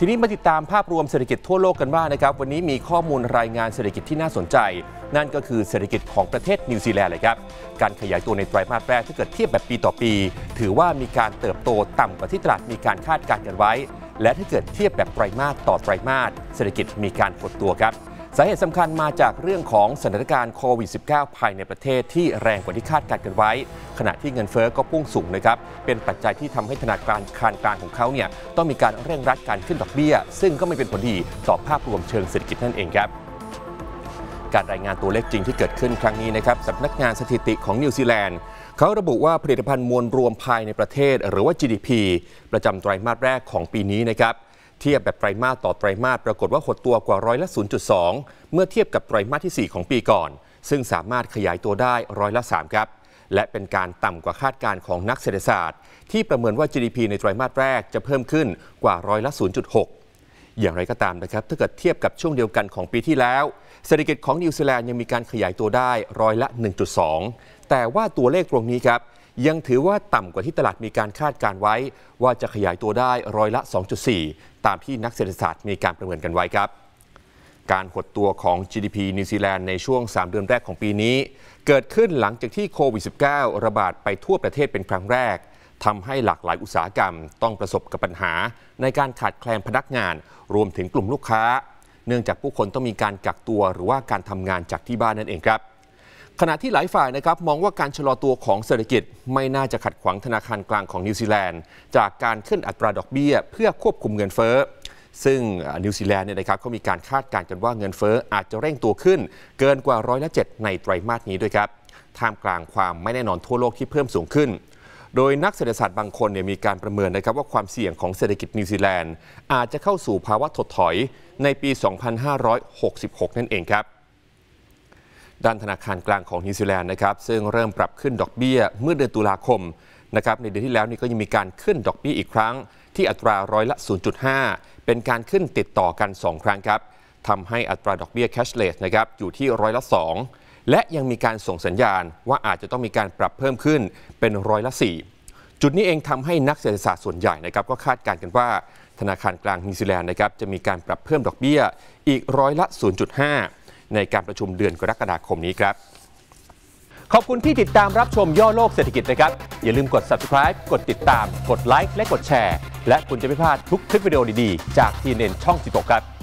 ทีนี้มาติดตามภาพรวมเศรษฐกิจทั่วโลกกันบ้างนะครับ วันนี้มีข้อมูลรายงานเศรษฐกิจที่น่าสนใจ นั่นก็คือเศรษฐกิจของประเทศนิวซีแลนด์เลยครับ การขยายตัวในไตรมาสแรกถ้าเกิดเทียบแบบปีต่อปี ถือว่ามีการเติบโตต่ำกว่าที่ตลาดมีการคาดการณ์กันไว้ และถ้าเกิดเทียบแบบไตรมาสต่อไตรมาสเศรษฐกิจมีการหดตัวครับ สาเหตุสำคัญมาจากเรื่องของสถานการณ์โควิด -19 ภายในประเทศที่แรงกว่าที่คาดการณ์กันไว้ ขณะที่เงินเฟ้อก็พุ่งสูงนะครับ เป็นปัจจัยที่ทำให้ธนาคารคารกลางของเขาเนี่ยต้องมีการเร่งรัดการขึ้นดอกเบี้ย ซึ่งก็ไม่เป็นผลดีต่อภาพรวมเชิงเศรษฐกิจนั่นเองครับการรายงานตัวเลขจริงที่เกิดขึ้นครั้งนี้นะครับสำนักงานสถิติของนิวซีแลนด์เขาระบุว่าผลิตภัณฑ์มวลรวมภายในประเทศ หรือว่า GDP ประจำไตรมาสแรกของปีนี้นะครับ เทียบแบบไตรมาสต่อไตรมาสปรากฏว่าหดตัวกว่าร้อยละ0.2 เมื่อเทียบกับไตรมาสที่ 4 ของปีก่อน ซึ่งสามารถขยายตัวได้ร้อยละ3ครับและเป็นการต่ำกว่าคาดการณ์ของนักเศรษฐศาสตร์ ที่ประเมินว่า GDP ในไตรมาสแรกจะเพิ่มขึ้นกว่าร้อยละ 0.6 อย่างไรก็ตามนะครับ ถ้าเกิดเทียบกับช่วงเดียวกันของปีที่แล้ว เศรษฐกิจของนิวซีแลนด์ยังมีการขยายตัวได้ร้อยละ 1.2 แต่ว่าตัวเลขตรงนี้ครับ ยังถือว่าต่ำกว่าที่ตลาดมีการคาดการไว้ ว่าจะขยายตัวได้ร้อยละ 2.4 ตามที่นักเศรษฐศาสตร์มีการประเมินกันไว้ครับ การหดตัวของ GDP นิวซีแลนด์ในช่วง 3 เดือนแรกของปีนี้ เกิดขึ้นหลังจากที่โควิด -19 ระบาดไปทั่วประเทศเป็นครั้งแรกทำให้หลากหลายอุตสาหกรรมต้องประสบกับปัญหา ในการขาดแคลนพนักงาน รวมถึงกลุ่มลูกค้า เนื่องจากผู้คนต้องมีการกักตัวหรือว่าการทำงานจากที่บ้านนั่นเองครับ ขณะที่หลายฝ่ายนะครับมองว่าการชะลอตัวของเศรษฐกิจไม่น่าจะขัดขวางธนาคารกลางของนิวซีแลนด์ จากการขึ้นอัตราดอกเบี้ย เพื่อควบคุมเงินเฟ้อ ซึ่งนิวซีแลนด์เนี่ยนะครับเขามีการคาดการณ์กันว่าเงินเฟ้ออาจจะเร่งตัวขึ้น เกินกว่าร้อยละเในไตรมาสนี้ด้วยครับท่ามกลางความไม่แน่นอนทั่วโลกที่เพิ่มสูงขึ้น โดยนักเศรษฐศาสตร์บางคนเนี่ยมีการประเมินนะครับว่าความเสี่ยงของเศรษฐกิจนิวซีแลนด์อาจจะเข้าสู่ภาวะถดถอยในปี 2566 นั่นเองครับ ด้านธนาคารกลางของนิวซีแลนด์นะครับซึ่งเริ่มปรับขึ้นดอกเบี้ยเมื่อเดือนตุลาคมนะครับในเดือนที่แล้วนี่ก็ยังมีการขึ้นดอกเบี้ยอีกครั้ง ที่อัตราร้อยละ 0.5 เป็นการขึ้นติดต่อกัน 2 ครั้งครับทำให้อัตราดอกเบี้ยแคชเลสนะครับอยู่ที่ร้อยละ 2 และยังมีการส่งสัญญาณว่าอาจจะต้องมีการปรับเพิ่มขึ้นเป็นร้อยละ 4 จุดนี้เองทำให้นักเศรษฐศาสตร์ส่วนใหญ่นะครับก็คาดการณ์กันว่าธนาคารกลางนิวซีแลนด์นะครับจะมีการปรับเพิ่มดอกเบี้ยอีกร้อยละ 0.5 ในการประชุมเดือนกรกฎาคมนี้ครับ ขอบคุณที่ติดตามรับชมย่อโลกเศรษฐกิจนะครับ อย่าลืมกด subscribe กดติดตาม กดไลค์และกดแชร์ และคุณจะไม่พลาดทุกคลิปวิดีโอดีๆ จากทีเน็นช่อง 16 ครับ